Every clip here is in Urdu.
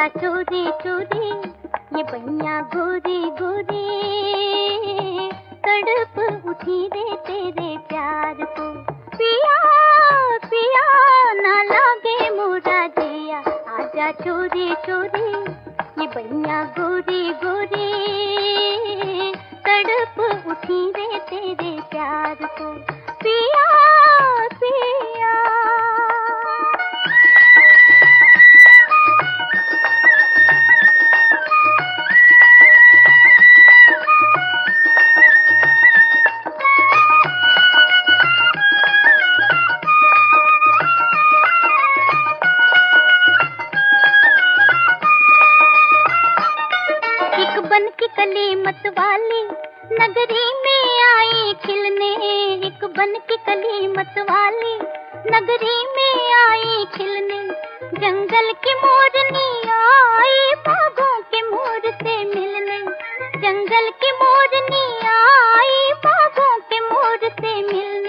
بھیا چوری چوری یہ بھیا گوری گوری تڑپ اٹھی رے تیرے پیار کو پیا پیا نہ لگے مورا دیا آجا چوری چوری یہ بھیا گوری گوری تڑپ اٹھی رے تیرے پیار کو والی نگری میں آئی کھلنے ایک بن کی کلی مت والی نگری میں آئی کھلنے جنگل کی مورنی آئی باغوں کے مور سے ملنے جنگل کی مورنی آئی باغوں کے مور سے ملنے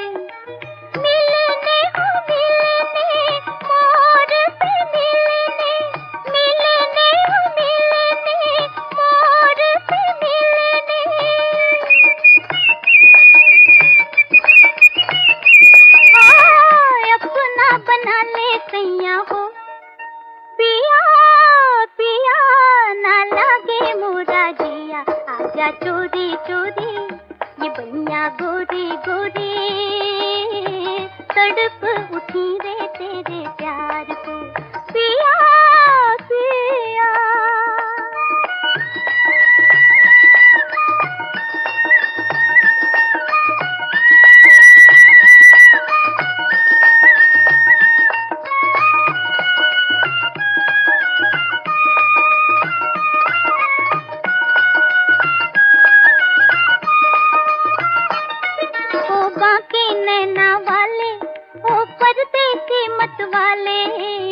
بنیا چوری چوری یہ بنیا گوری گوری تڑپ نینا والے او پردے کے مت والے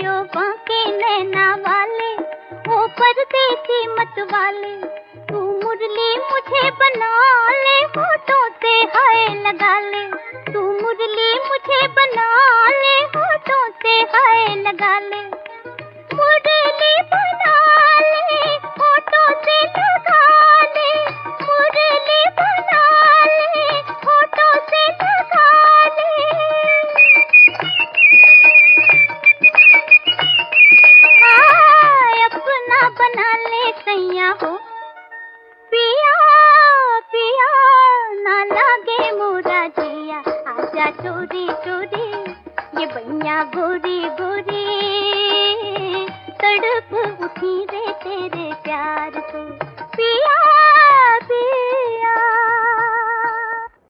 او کے نینا والے او پردے کے مت والے تو مرلی مجھے بنا لے سے ہائے لگا لے تو مرلی مجھے بنا بنا لے سیا ہو۔ پیا پیا، نہ لگے مورا جیا۔ آجا چوری چوری، یہ بنیا گوری گوری تڑپ اٹھی رے تیرے پیار کو۔ پیا پیا